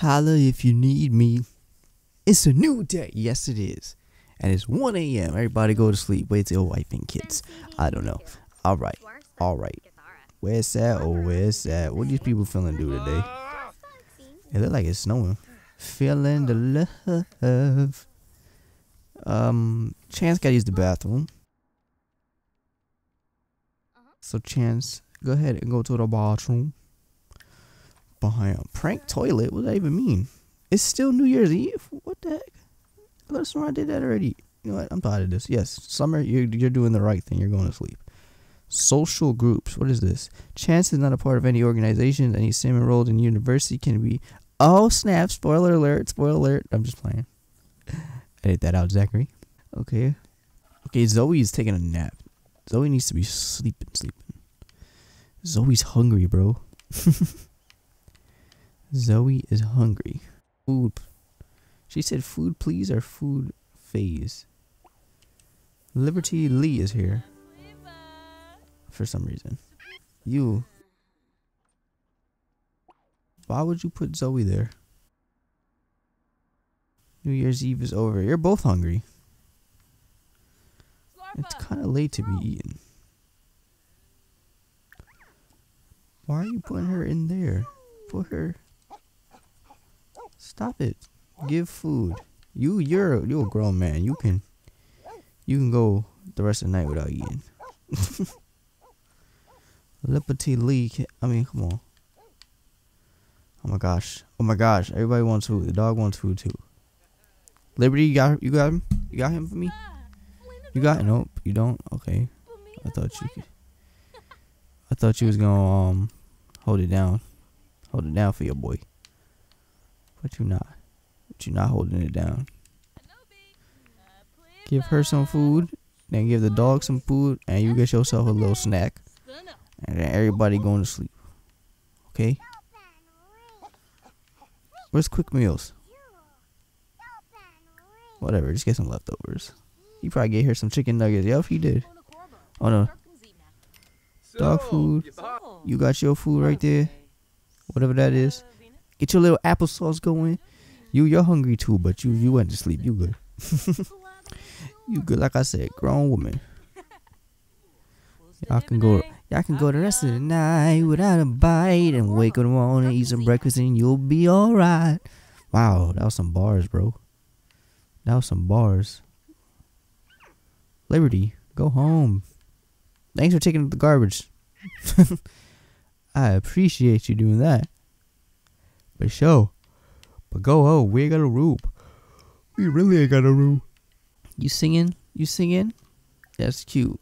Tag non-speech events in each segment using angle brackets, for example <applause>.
Holla if you need me. It's a new day. Yes, it is. And it's 1 a.m. Everybody go to sleep. Wait till wife and kids. I don't know. All right. All right. Where's that? Oh, where's that? What these people feeling do today? It look like it's snowing. Feeling the love. Um, Chance gotta use the bathroom. So Chance, go ahead and go to the bathroom. Behind prank toilet. What does that even mean? It's still New Year's Eve. What the heck? I did that already. You know what? I'm tired of this. Yes, summer. You're you're doing the right thing. You're going to sleep. Social groups. What is this? Chance is not a part of any organization. Any sim enrolled in university can be. Oh snap! Spoiler alert! Spoiler alert! I'm just playing. <laughs> Edit that out, Zachary. Okay. Okay, Zoe is taking a nap. Zoe needs to be sleeping, sleeping. Zoe's hungry, bro. <laughs> Zoe is hungry. Food. She said food please or food phase. Liberty Lee is here. For some reason. You. Why would you put Zoe there? New Year's Eve is over. You're both hungry. It's kind of late to be eating. Why are you putting her in there? Put her. Stop it. Give food. You you're you're a grown man. You can you can go the rest of the night without eating. <laughs> Liberty Lee. I mean, come on. Oh my gosh. Oh my gosh. Everybody wants food. The dog wants food too. Liberty, you got you got him? You got him for me? You got nope, you don't? Okay. I thought you could I thought you was gonna um hold it down. Hold it down for your boy. But you're not. But you're not holding it down. Give her some food, then give the dog some food, and you get yourself a little snack. And then everybody going to sleep. Okay? Where's quick meals? Whatever, just get some leftovers. You probably get here some chicken nuggets. Yep, he did. Oh no. Dog food. You got your food right there. Whatever that is. Get your little applesauce going. You you're hungry too, but you you went to sleep. You good. <laughs> you good. Like I said, grown woman. Y'all can go. Y'all can go the rest of the night without a bite and wake up in the morning, eat some breakfast, and you'll be alright. Wow, that was some bars, bro. That was some bars. Liberty, go home. Thanks for taking the garbage. <laughs> I appreciate you doing that. But show. But go home. We ain't got a room. We really ain't got a room. You singing? You singing? That's cute.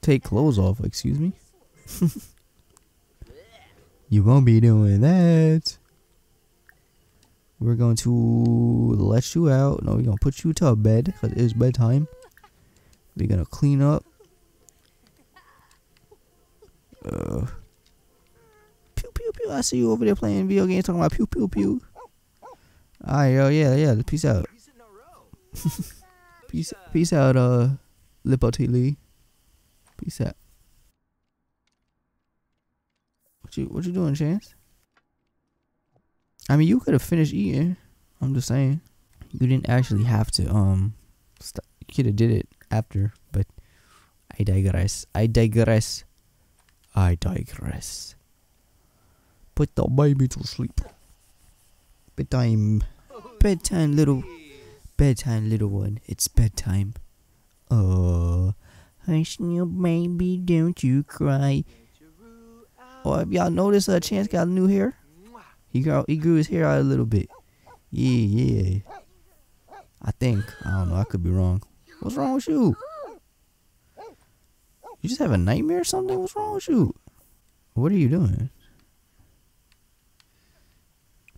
Take clothes off, excuse me. <laughs> you won't be doing that. We're going to let you out. No, we're going to put you to bed because it is bedtime. We're going to clean up. Uh, I see you over there playing video games talking about pew, pew, pew. Alright, yo, yeah, yeah. Peace out. <laughs> peace, peace out, uh, Liberty Lee. Peace out. What you, what you doing, Chance? I mean, you could have finished eating. I'm just saying. You didn't actually have to, um. You could have did it after, but I digress. I digress. I digress. Put the baby to sleep. Bedtime. Bedtime, little. Bedtime, little one. It's bedtime. Oh, hush, new baby, don't you cry. Oh, have y'all noticed uh, Chance got new hair? He grew, he grew his hair out a little bit. Yeah, yeah. I think. I don't know. I could be wrong. What's wrong with you? You just have a nightmare or something? What's wrong with you? What are you doing?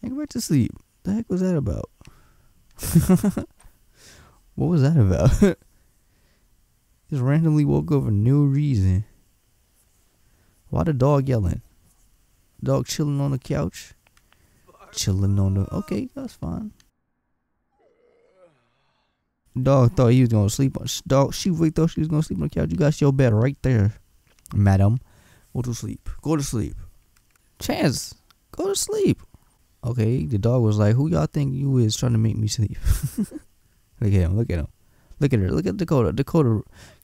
Hey, go back to sleep. The heck was that about? <laughs> what was that about? <laughs> just randomly woke up for no reason. Why the dog yelling? Dog chilling on the couch? Chilling on the. Okay, that's fine. Dog thought he was gonna sleep on. Dog, she really thought she was gonna sleep on the couch. You got your bed right there, madam. Go to sleep. Go to sleep. Chance, go to sleep. Okay, the dog was like, "Who y'all think you is trying to make me sleep?" <laughs> look at him. Look at him. Look at her. Look at Dakota. Dakota.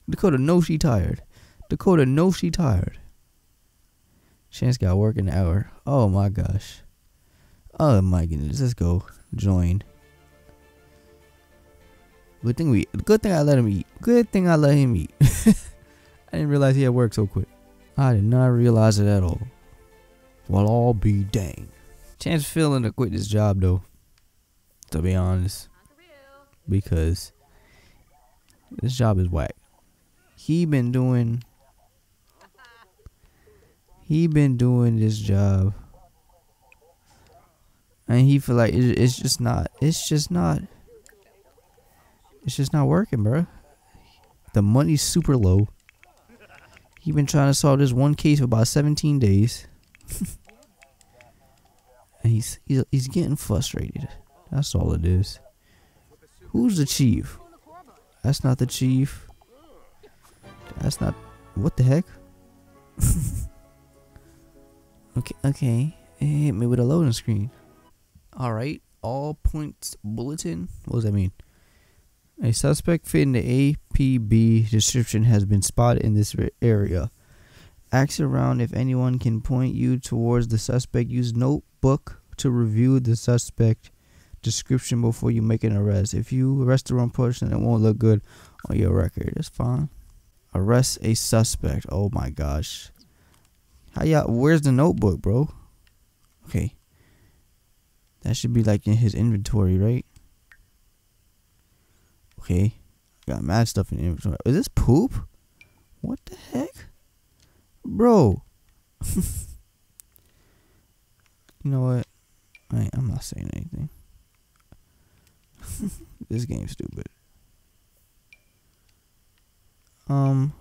Dakota knows she tired. Dakota knows she tired. Chance got work an hour. Oh my gosh. Oh my goodness. Let's go. Join. Good thing we. Good thing I let him eat. Good thing I let him eat. <laughs> I didn't realize he had work so quick. I did not realize it at all. Well, I'll be dang. Chance feeling to quit this job though. To be honest, because this job is whack. He been doing. He been doing this job, and he feel like it, it's just not. It's just not. It's just not working, bro. The money's super low. He been trying to solve this one case for about 17 days. <laughs> he's, he's he's getting frustrated. That's all it is. Who's the chief? That's not the chief. That's not what the heck? <laughs> okay, okay. It hit me with a loading screen. Alright. All points bulletin. What does that mean? A suspect fitting the APB description has been spotted in this area. Ask around if anyone can point you towards the suspect. Use notebook to review the suspect description before you make an arrest. If you arrest the wrong person, it won't look good on your record. That's fine. Arrest a suspect. Oh my gosh. How y'all? Where's the notebook, bro? Okay. That should be like in his inventory, right? Okay. Got mad stuff in inventory. Is this poop? What the heck? Bro. <laughs> you know what? I, I'm not saying anything. <laughs> this game's stupid. Um,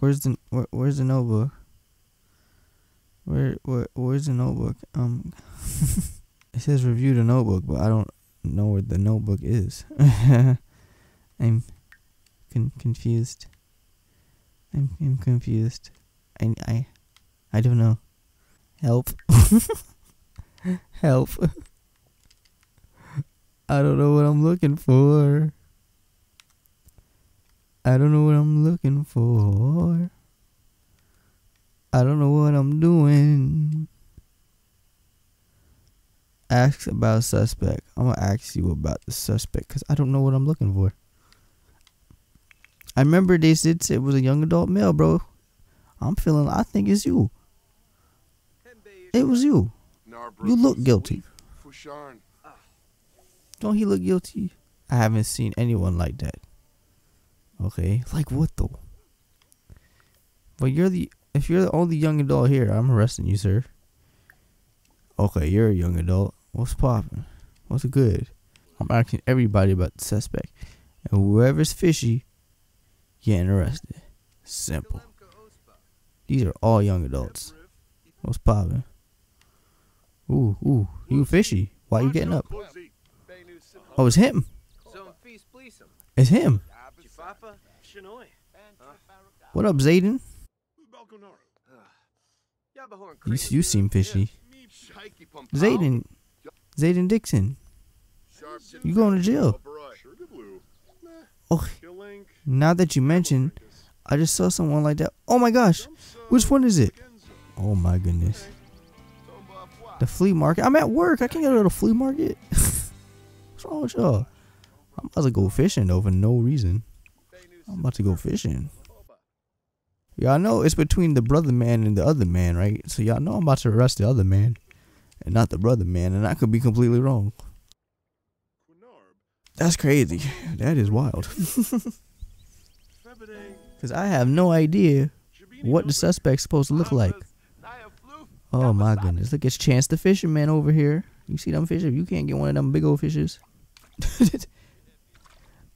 where's the where, where's the notebook? Where where where's the notebook? Um, <laughs> it says review the notebook, but I don't know where the notebook is. <laughs> I'm con- confused. I'm, I'm confused. I, I, I don't know. Help. Help. I don't know what I'm looking for. I don't know what I'm looking for. I don't know what I'm doing. Ask about suspect. I'm gonna ask you about the suspect because I don't know what I'm looking for. I remember they said it was a young adult male, bro. I'm feeling. I think it's you. It was you. You look guilty. Don't he look guilty? I haven't seen anyone like that. Okay, like what though? But you're the if you're the only young adult here, I'm arresting you, sir. Okay, you're a young adult. What's poppin'? What's good? I'm asking everybody about the suspect, and whoever's fishy, getting arrested. Simple. These are all young adults. What's popping? Ooh, ooh, you fishy. Why you getting up? Oh, it's him. It's him. What up, Zayden? You, you seem fishy. Zayden. Zayden Dixon. You going to jail. Oh, now that you mention, I just saw someone like that. Oh my gosh. Which one is it? Oh my goodness. The flea market. I'm at work. I can't go to the flea market. <laughs> What's wrong with y'all? I'm about to go fishing though for no reason. I'm about to go fishing. Y'all know it's between the brother man and the other man, right? So y'all know I'm about to arrest the other man and not the brother man, and I could be completely wrong. That's crazy. That is wild. <laughs> Because I have no idea what the suspect's supposed to look like. Oh my goodness. Look, it's Chance the Fisherman over here. You see them fishes? You can't get one of them big old fishes. <laughs> I'm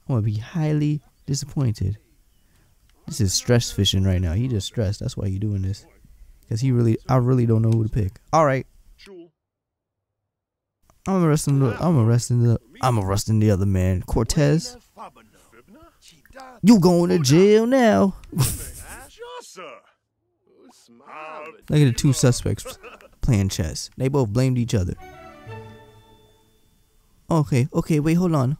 going to be highly disappointed. This is stress fishing right now. He just stressed. That's why he doing this. Because he really, I really don't know who to pick. All right. I'm arresting the, I'm arresting the, I'm arresting the other man. Cortez. You going to jail now. <laughs> Look at the two suspects playing chess. They both blamed each other. Okay, okay, wait, hold on.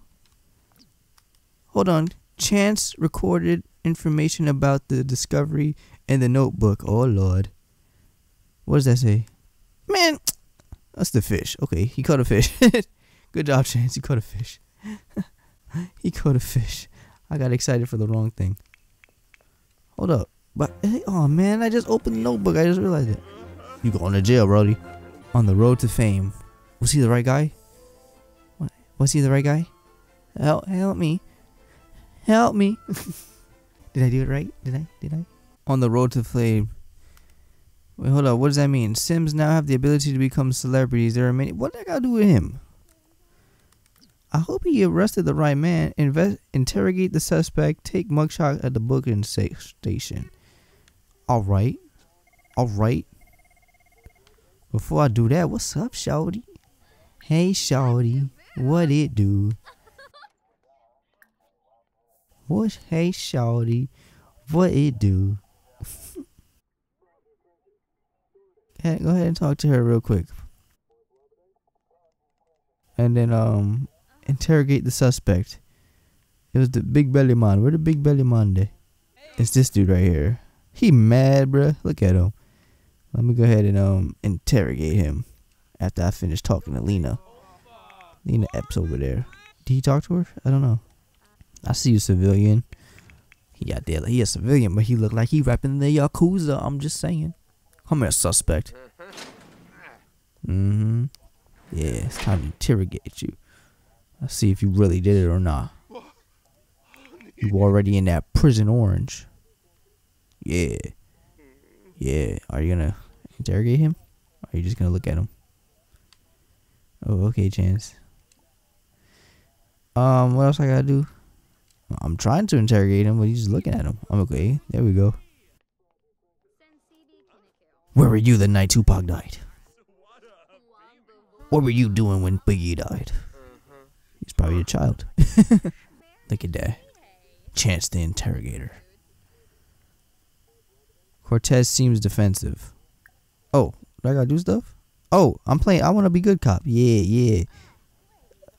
Hold on. Chance recorded information about the discovery in the notebook. Oh lord. What does that say? Man, that's the fish. Okay, he caught a fish. <laughs> Good job, Chance. He caught a fish. <laughs> he caught a fish. I got excited for the wrong thing. Hold up. But hey, oh man, I just opened the notebook. I just realized it. You going to jail, Brody. On the road to fame. Was he the right guy? What? Was he the right guy? Help, help me. Help me. <laughs> Did I do it right? Did I? Did I? On the road to fame. Wait, hold up. What does that mean? Sims now have the ability to become celebrities. There are many. What did I got to do with him? I hope he arrested the right man. Invest, interrogate the suspect. Take mugshot at the booking station. All right. All right. Before I do that, what's up, Shawty? Hey, Shawty. What it do? What? Hey, Shawty. What it do? <laughs> go ahead and talk to her real quick. And then, um, interrogate the suspect. It was the big belly man. Where the big belly man there? It's this dude right here. He mad, bruh. Look at him. Let me go ahead and um interrogate him after I finish talking to Lena. Lena Epps over there. Did he talk to her? I don't know. I see you, civilian. He out there. He a civilian, but he look like he rapping the Yakuza. I'm just saying. Come here, suspect. Mm-hmm. Yeah, it's time to interrogate you. Let's see if you really did it or not. You already in that prison orange. Yeah. Yeah. Are you gonna interrogate him? Or are you just gonna look at him? Oh, okay, Chance. Um, what else I gotta do? I'm trying to interrogate him, but he's just looking at him. I'm okay. There we go. Where were you the night Tupac died? What were you doing when Biggie died? He's probably a child. <laughs> Look at that. Chance the interrogator. Cortez seems defensive. Oh, do I gotta do stuff? Oh, I'm playing. I want to be good cop. Yeah, yeah.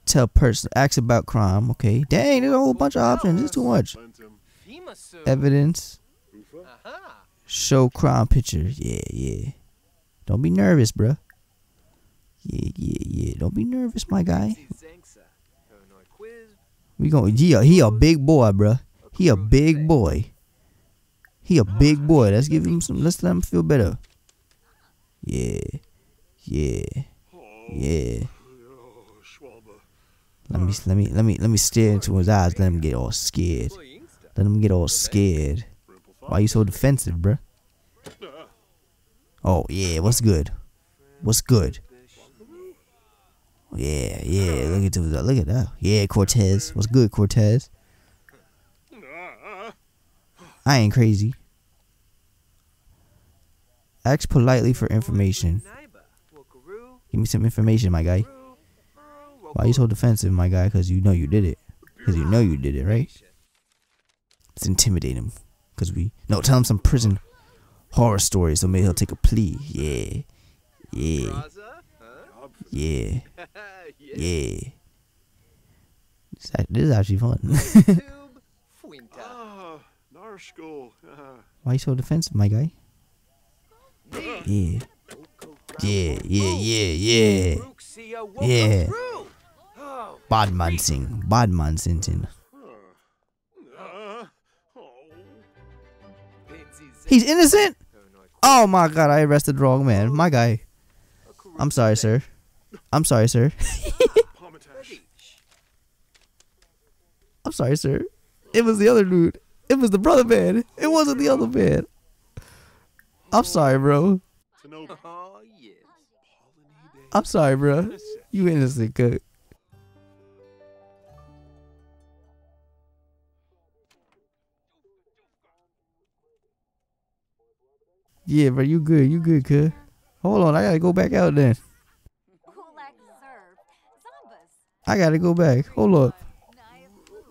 Tell person. Acts about crime. Okay. Dang, there's a whole bunch of options. It's too much. Evidence. Show crime picture. Yeah, yeah. Don't be nervous, bruh. Yeah, yeah, yeah. Don't be nervous, my guy. We going he a, he a big boy, bruh. He a big boy. He a big boy. Let's give him some. Let's let him feel better. Yeah, yeah, yeah. Let me let me let me let me stare into his eyes. Let him get all scared. Let him get all scared. Why you so defensive, bruh? Oh yeah, what's good? What's good? Yeah, yeah. Look at that. Look at that. Yeah, Cortez. What's good, Cortez? I ain't crazy. Ask politely for information. Give me some information, my guy. Why are you so defensive, my guy? Because you know you did it. Because you know you did it, right? Let's intimidate him. Because we... No, tell him some prison horror stories so maybe he'll take a plea. Yeah. Yeah. Yeah. Yeah. This is actually fun. <laughs> <laughs> Uh-huh. Why you so defensive, my guy? Yeah. Yeah, yeah, yeah, yeah. Yeah. Badman Singh. sing. sing. He's innocent? Oh my god, I arrested the wrong man. My guy. I'm sorry, sir. I'm sorry, sir. <laughs> I'm sorry, sir. It was the other dude. It was the brother man. It wasn't the other man. I'm sorry, bro. Oh, I'm sorry, bro. You innocent, cook. Yeah, bro, you good. You good, cuz. Hold on, I gotta go back out then. I gotta go back. Hold up.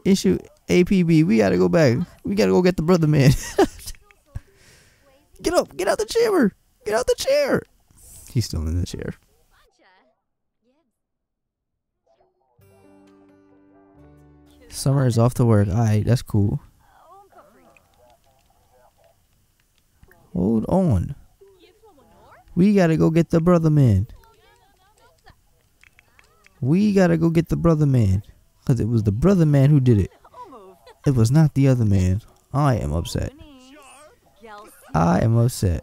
Issue APB. We gotta go back. We gotta go get the brother man. <laughs> get up. Get out the chair. Get out the chair. He's still in the chair. Summer is off to work. Alright, that's cool. Hold on. We gotta go get the brother man. We gotta go get the brother man. Because it was the brother man who did it. It was not the other man. I am upset. I am upset.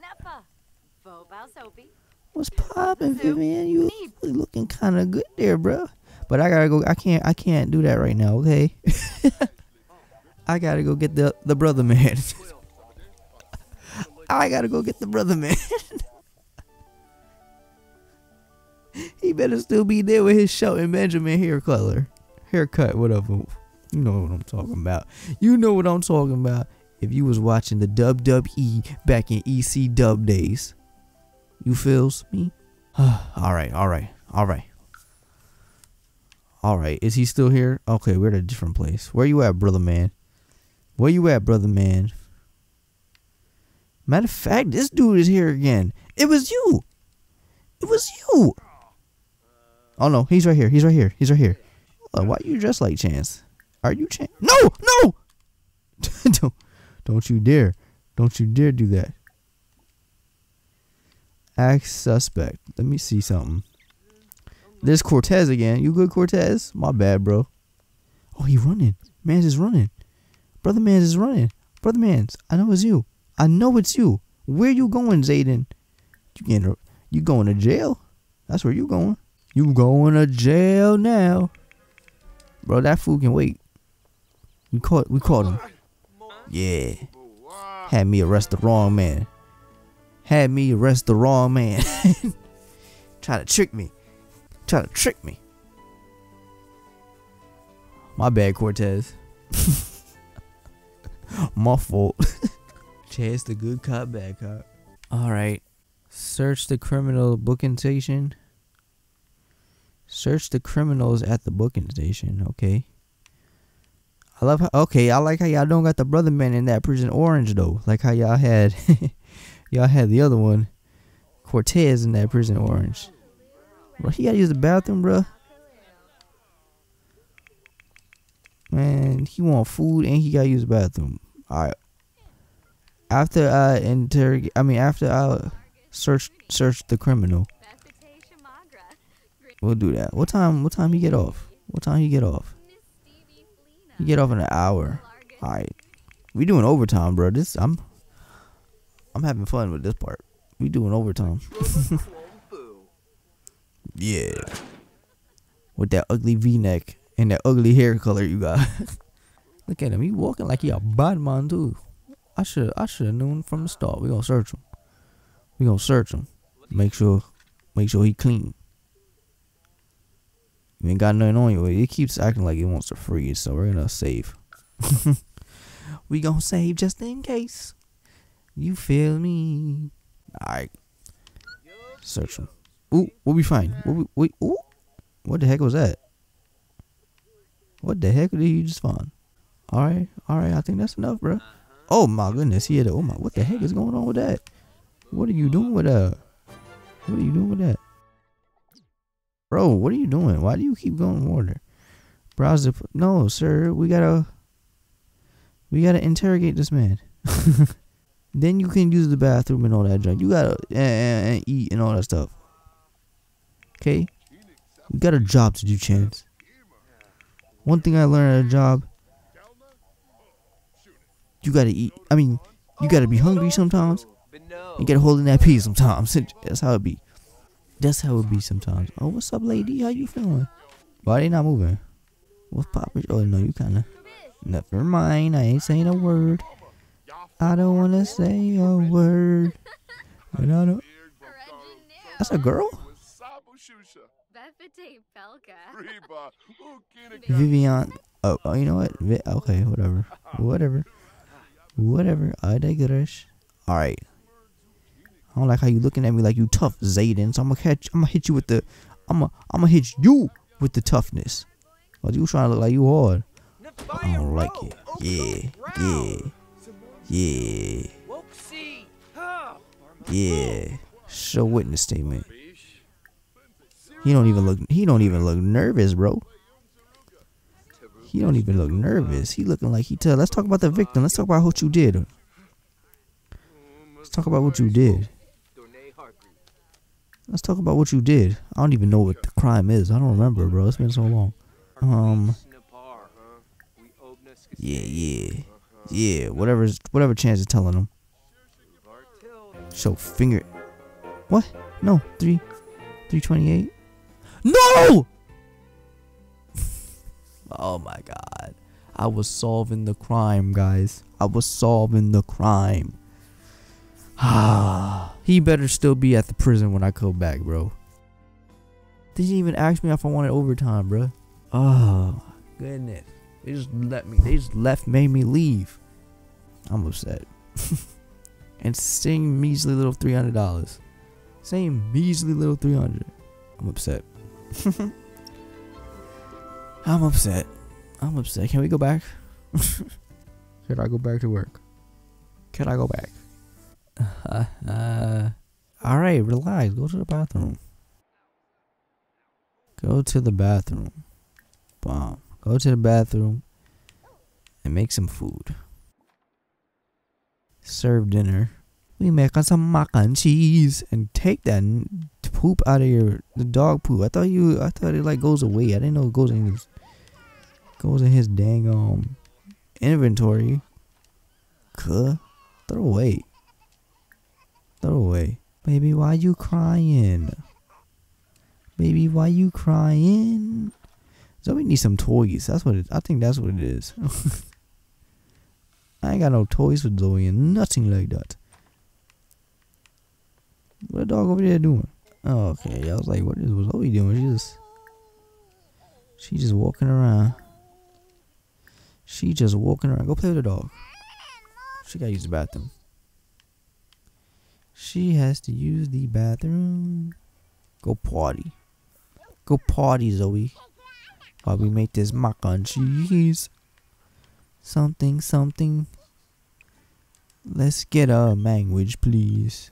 What's poppin', Vivian? You looking kind of good there, bro. But I gotta go. I can't. I can't do that right now. Okay. <laughs> I gotta go get the the brother man. <laughs> I gotta go get the brother man. <laughs> he better still be there with his Shelton Benjamin hair color, haircut, whatever. You know what I'm talking about. You know what I'm talking about. If you was watching the Dub Dub E back in EC Dub days. You feels me? <sighs> all right, all right, all right. All right, is he still here? Okay, we're at a different place. Where you at, brother man? Where you at, brother man? Matter of fact, this dude is here again. It was you. It was you. Oh no, he's right here. He's right here. He's right here. Why you dressed like Chance? Are you Chance? No, no. <laughs> don't, don't you dare. Don't you dare do that. Ask suspect. Let me see something. There's Cortez again. You good, Cortez? My bad, bro. Oh, he running. Mans is running. Brother Mans is running. Brother Mans, I know it's you. I know it's you. Where you going, Zayden? You getting you going to jail? That's where you going. You going to jail now. Bro, that fool can wait. We caught we caught him. Yeah. Had me arrest the wrong man had me arrest the wrong man. <laughs> Try to trick me. Try to trick me. My bad, Cortez. <laughs> My fault. <laughs> Chance the good cop, bad cop. Alright. Search the criminal booking station. Search the criminals at the booking station. Okay. I love how, okay, I like how y'all don't got the brother man in that prison orange though. Like how y'all had <laughs> Y'all had the other one, Cortez, in that prison orange. Bro, he gotta use the bathroom, bro. Man, he want food and he gotta use the bathroom. All right. After I interrogate, I mean after I search search the criminal, we'll do that. What time? What time you get off? What time you get off? You get off in an hour. All right. We doing overtime, bro. This I'm I'm having fun with this part. We doing overtime. <laughs> yeah. With that ugly V-neck and that ugly hair color you got. <laughs> Look at him. He walking like he a bad man too. I should I should have known from the start. We gonna search him. We gonna search him. Make sure make sure he clean. You ain't got nothing on you. It keeps acting like it wants to freeze, so we're gonna save. <laughs> we gonna save just in case. You feel me? Alright. Search them. Ooh, what we find? What we, wait, ooh. What the heck was that? What the heck did you just find? Alright, alright, I think that's enough, bro. Oh my goodness, he had a, oh my, what the heck is going on with that? What are you doing with that? What are you doing with that? Bro, what are you doing? Why do you keep going water? Browse the, no, sir, we gotta, we gotta interrogate this man. <laughs> Then you can use the bathroom and all that junk. You gotta and, and eat and all that stuff. Okay, We got a job to do, Chance. One thing I learned at a job, you gotta eat. I mean, you gotta be hungry sometimes. You get a hold in that pee sometimes. <laughs> That's how it be. That's how it be sometimes. Oh, what's up, lady? How you feeling? Why they not moving? What's poppin'? Oh no, you kinda. Never mind. I ain't saying a word. I don't want to say a word. I don't. That's a girl? Vivian. Oh, oh, you know what? Okay, whatever. Whatever. Whatever. I digress. Alright. I don't like how you looking at me like you tough, Zayden. So I'm gonna catch I'm gonna hit you with the I'm gonna I'm gonna hit you with the toughness. Cause you trying to look like you hard. I don't like it. Yeah. Yeah. Yeah. Yeah. Show witness statement. He don't even look he don't even look nervous, bro. He don't even look nervous. He looking like he tell. Let's talk about the victim. Let's talk about what you did. Let's talk about what you did. Let's talk about what you did. I don't even know what the crime is. I don't remember, bro. It's been so long. Um. Yeah, yeah, yeah. Whatever, whatever chance is telling him. Show finger. What? No, three, three twenty-eight. No! oh my god. I was solving the crime, guys. I was solving the crime. <sighs> Ah, he better still be at the prison when I come back, bro. They didn't even ask me if I wanted overtime, bro. Oh, goodness. They just let me. They just left, made me leave. I'm upset. <laughs> and sing measly little three hundred dollars. Same measly little three hundred. I'm upset. <laughs> I'm upset. I'm upset. Can we go back? <laughs> Should I go back to work? Can I go back? Uh, <laughs> all right, relax. Go to the bathroom. Go to the bathroom. Bomb. Go to the bathroom and make some food. Serve dinner. We make some mac and cheese and take that poop out of your the dog poop. I thought you I thought it like goes away. I didn't know it goes in his goes in his dang um inventory. Cuh. Throw away. Throw away. Baby, why you crying? Baby, why you crying? Zoe needs some toys. That's what it I think that's what it is. <laughs> I ain't got no toys for Zoe and nothing like that. What the dog over there doing? Oh, okay. I was like, what is Zoe doing? She just, she just walking around. She just walking around. Go play with the dog. She gotta use the bathroom. She has to use the bathroom. Go party. Go party, Zoe. While we make this mac and cheese. Something, something. Let's get a language, please.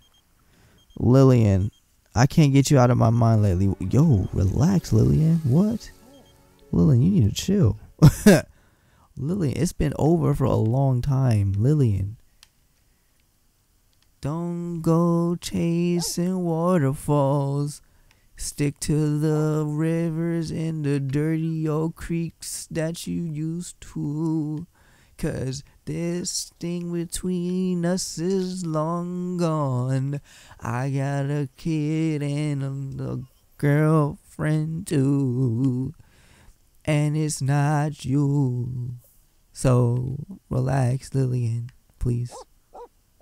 Lillian, I can't get you out of my mind lately. Yo, relax, Lillian. What? Lillian, you need to chill. <laughs> Lillian, it's been over for a long time. Lillian. Don't go chasing waterfalls. Stick to the rivers and the dirty old creeks that you used to. Cause this thing between us is long gone. I got a kid and a girlfriend too. And it's not you. So relax, Lillian. Please.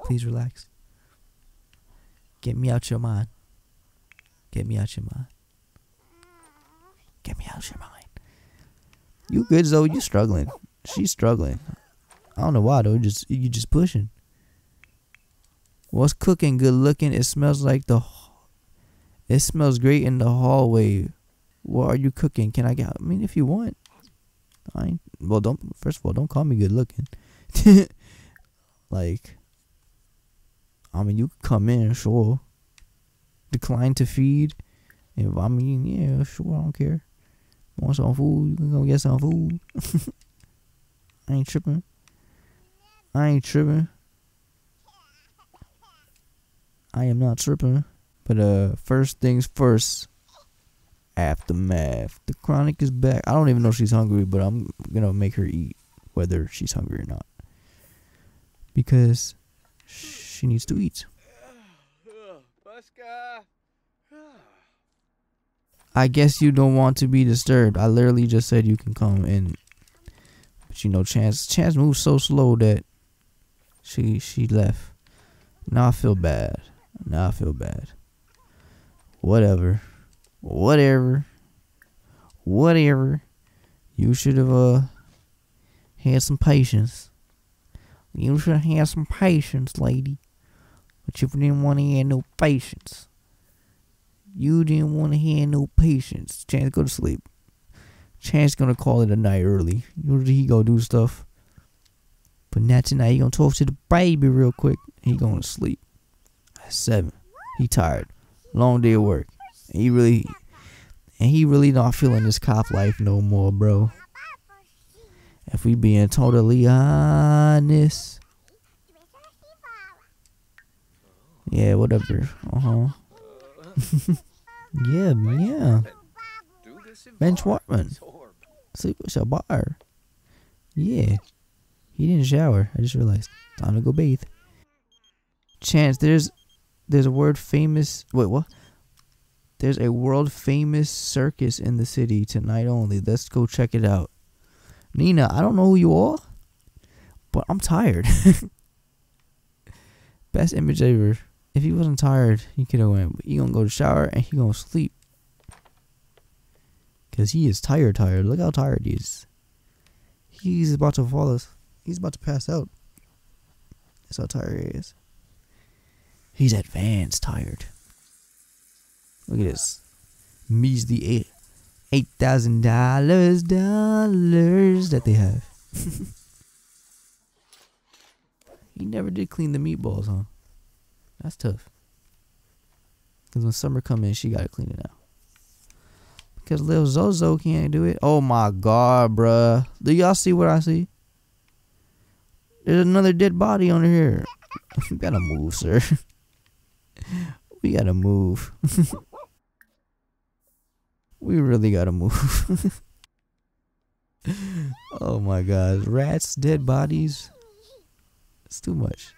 Please relax. Get me out your mind. Get me out your mind. Get me out your mind. You good, Zoe? You struggling? She's struggling. I don't know why though. Just you just pushing. What's cooking? Good looking. It smells like the. It smells great in the hallway. What are you cooking? Can I get? I mean, if you want. I well don't first of all don't call me good looking. <laughs> like. I mean, you come in, sure. Decline to feed. If I mean, yeah, sure, I don't care. Want some food? You can go get some food. <laughs> I ain't tripping. I ain't tripping. I am not tripping. But uh first things first. Aftermath. The chronic is back. I don't even know if she's hungry, but I'm gonna make her eat whether she's hungry or not. Because she needs to eat. I guess you don't want to be disturbed. I literally just said you can come in. But you know, Chance Chance moves so slow that she she left. Now I feel bad. Now I feel bad. Whatever. Whatever. Whatever. You should have uh had some patience. You should have had some patience, lady. But you didn't want to have no patience. You didn't want to have no patience. Chance, go to sleep. Chance gonna call it a night early. Usually he go do stuff. But not tonight. He gonna talk to the baby real quick. He going to sleep. At seven. He tired. Long day of work. And he really and he really not feeling this cop life no more, bro. If we being totally honest. Yeah, whatever. Uh huh. <laughs> yeah, yeah. Ben Schwartman. Sleep with bar. Yeah. He didn't shower. I just realized. Time to go bathe. Chance, there's there's a word famous wait what? There's a world famous circus in the city tonight only. Let's go check it out. Nina, I don't know who you are, but I'm tired. <laughs> Best image ever. If he wasn't tired, he could have went. But he gonna go to shower and he gonna sleep. Cause he is tired, tired. Look how tired he is. He's about to fall. He's about to pass out. That's how tired he is. He's advanced tired. Look at this. Measly eight eight thousand dollars dollars that they have. <laughs> he never did clean the meatballs, huh? That's tough. Cause when summer come in, she gotta clean it out. Because Lil Zozo can't do it. Oh my god, bruh. Do y'all see what I see? There's another dead body on here. <laughs> we gotta move, sir. <laughs> we gotta move. <laughs> we really gotta move. oh my god. Rats, dead bodies. It's too much.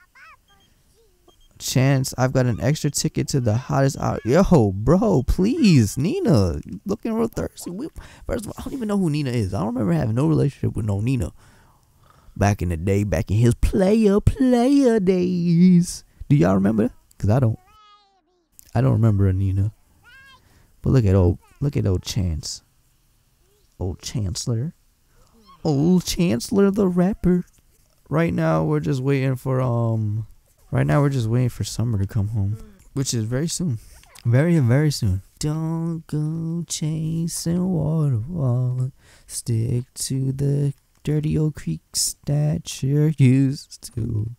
Chance, I've got an extra ticket to the hottest out. Yo, bro, please, Nina, looking real thirsty. We, first of all, I don't even know who Nina is. I don't remember having no relationship with no Nina. Back in the day, back in his player player days. Do y'all remember? Cause I don't. I don't remember a Nina. But look at old, look at old Chance. Old Chancellor. Old Chancellor the rapper. Right now, we're just waiting for um Right now, we're just waiting for summer to come home, which is very soon. Very, very soon. Don't go chasing waterfall. Stick to the dirty old creeks that you're used to.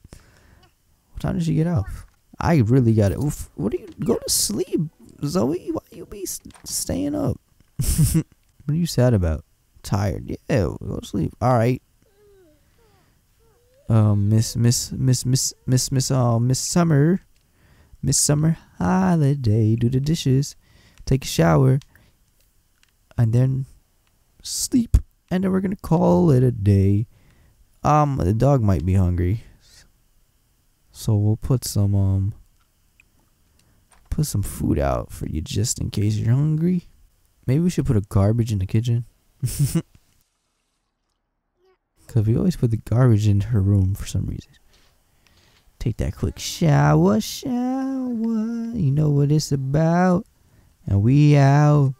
What time did you get off? I really got it. What do you go to sleep, Zoe? Why you be staying up? <laughs> what are you sad about? Tired? Yeah, go to sleep. All right um, Miss Miss Miss Miss Miss Miss uh, Miss Summer, Miss Summer Holiday. Do the dishes, take a shower, and then sleep. And then we're gonna call it a day. Um, the dog might be hungry, so we'll put some um, put some food out for you just in case you're hungry. Maybe we should put a garbage in the kitchen. <laughs> Because we always put the garbage in her room for some reason. Take that quick shower, shower. You know what it's about. And we out.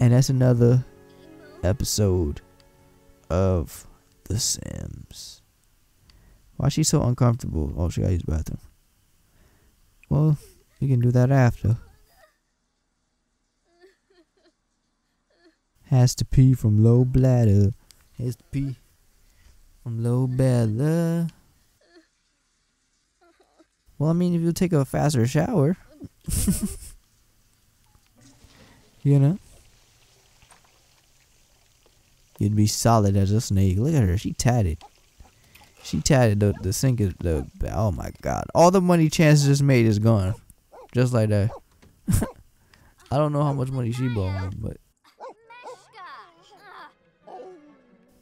And that's another episode of The Sims. Why is she so uncomfortable? Oh, she gotta use the bathroom. Well, you can do that after. Has to pee from low bladder. Has to pee. I'm low Bella. Uh. Well, I mean, if you take a faster shower, <laughs> you know, you'd be solid as a snake. Look at her, she tatted. She tatted the the sink is the. Oh my god! All the money Chance just made is gone, just like that. <laughs> I don't know how much money she brought home, but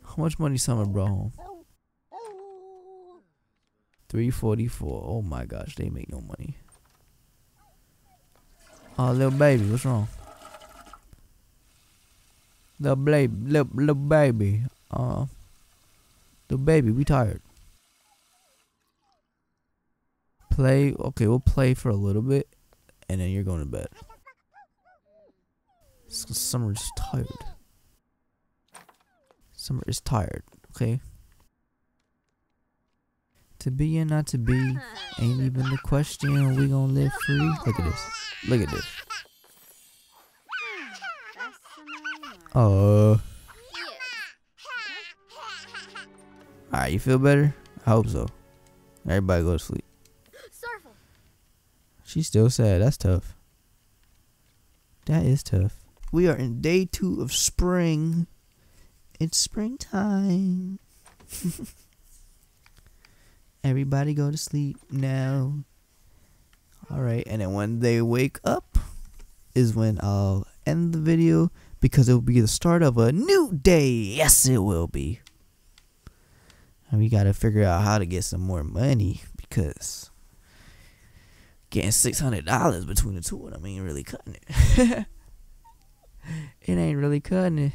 how much money Summer brought home? 344. Oh my gosh, they make no money. Oh, little baby, what's wrong? Little baby, little, little baby. Uh, the baby, we tired. Play, okay, we'll play for a little bit, and then you're going to bed. Summer is tired. Summer is tired, okay? To be and not to be ain't even the question. We gonna live free. Look at this. Look at this. Uh. Oh. Alright, you feel better? I hope so. Everybody go to sleep. She's still sad. That's tough. That is tough. We are in day two of spring. It's springtime. <laughs> Everybody go to sleep now. Alright, and then when they wake up is when I'll end the video because it will be the start of a new day. Yes, it will be. And we gotta figure out how to get some more money because getting six hundred dollars between the two of them ain't really cutting it. <laughs> it ain't really cutting it.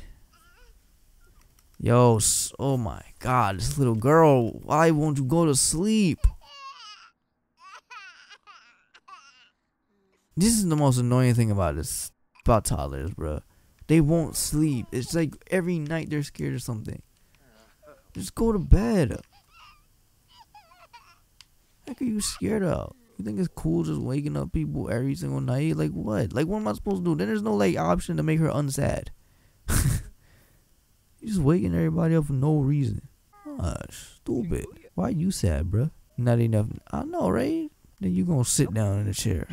Yo, oh my god, this little girl, why won't you go to sleep? This is the most annoying thing about this about toddlers, bro. They won't sleep. It's like every night they're scared of something. Just go to bed. What are you scared of? You think it's cool just waking up people every single night? Like what? Like what am I supposed to do? Then there's no like option to make her unsad. <laughs> you just waking everybody up for no reason. Gosh, stupid. Why you sad, bruh? Not enough. I know, right? Then you gonna sit down in the chair.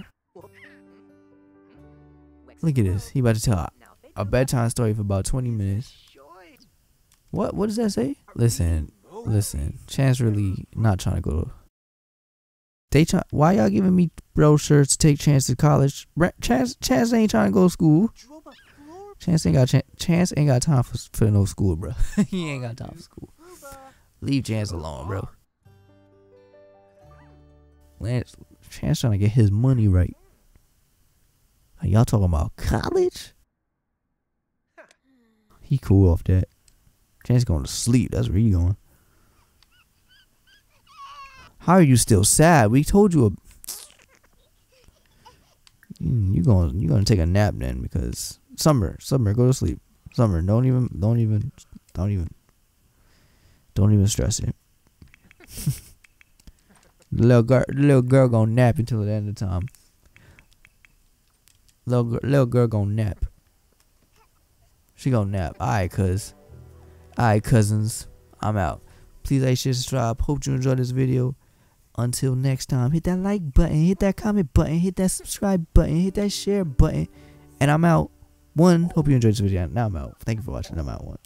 Look at this. He about to tell a bedtime story for about 20 minutes. What? What does that say? Listen, listen. Chance really not trying to go. They try. Why y'all giving me brochures to take Chance to college? Chance, Chance ain't trying to go to school. Chance ain't got Chance ain't got time for for no school, bro. <laughs> he ain't got time for school. Leave Chance alone, bro. Lance, Chance trying to get his money right. Are y'all talking about college? He cool off that. Chance going to sleep. That's where he going. How are you still sad? We told you a. You going you gonna take a nap then because summer summer go to sleep summer don't even don't even don't even don't even stress it. the <laughs> little girl the little girl gonna nap until the end of time. Little little girl gonna nap. She gonna nap. Alright, cuz. Alright, cousins. I'm out. Please like, share, subscribe. Hope you enjoyed this video. Until next time, hit that like button, hit that comment button, hit that subscribe button, hit that share button. And I'm out. One, hope you enjoyed this video. Now I'm out. Thank you for watching. I'm out. One.